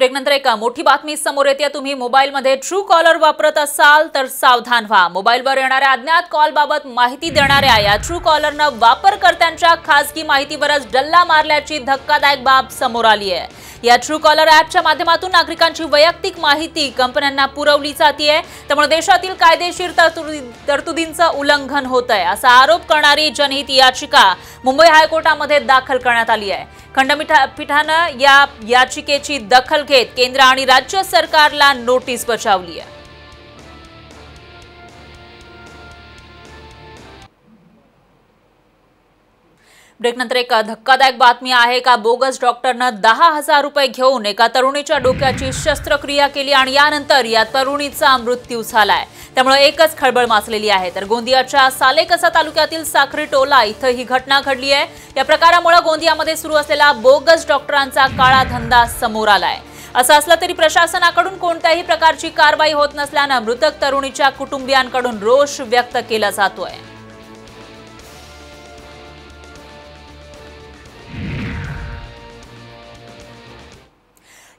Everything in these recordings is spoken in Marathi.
ब्रेकनंतर एक मोठी बातमी समोर येते. तुम्ही मोबाईलमध्ये ट्रू कॉलर वापरत असाल तर सावधान व्हा. मोबाईलवर येणाऱ्या अज्ञात कॉलबाबत माहिती देणाऱ्या या ट्रू कॉलरनं वापरकर्त्यांच्या खासगी माहितीवरच डल्ला मारल्याची धक्कादायक बाब समोर आली आहे या ट्रू कॉलर ॲपच्या माध्यमातून नागरिकांची वैयक्तिक माहिती कंपन्यांना पुरवली जाते त्यामुळे देशातील कायदेशीर तरतुदी तरतुदींचं उल्लंघन होत आहे असा आरोप करणारी जनहित याचिका मुंबई हायकोर्टामध्ये दाखल करण्यात आली आहे खंडपीठानं या याचिकेची दखल घेत केंद्र आणि राज्य सरकारला नोटीस बजावली आहे ब्रेकनंतर एक धक्कादायक बातमी आहे का? बोगस डॉक्टरनं दहा हजार रुपये घेऊन एका तरुणीच्या डोक्याची शस्त्रक्रिया केली आणि यानंतर या तरुणीचा मृत्यू झालाय. त्यामुळे एकच खळबळ माचलेली आहे. तर गोंदियाच्या सालेकसा तालुक्यातील साखरी टोला इथं ही घटना घडली आहे. या प्रकारामुळे गोंदियामध्ये सुरू असलेला बोगस डॉक्टरांचा काळा धंदा समोर आलाय. असं असलं तरी प्रशासनाकडून कोणत्याही प्रकारची कारवाई होत नसल्यानं मृतक तरुणीच्या कुटुंबियांकडून रोष व्यक्त केला जातोय.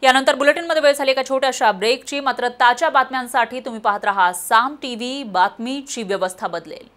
यानंतर बुलेटिनमध्ये वेळ झाली एका छोट्याशा ब्रेकची मात्र ताज्या बातम्यांसाठी तुम्ही पाहत रहा साम टीव्ही बातमीची व्यवस्था बदलेल.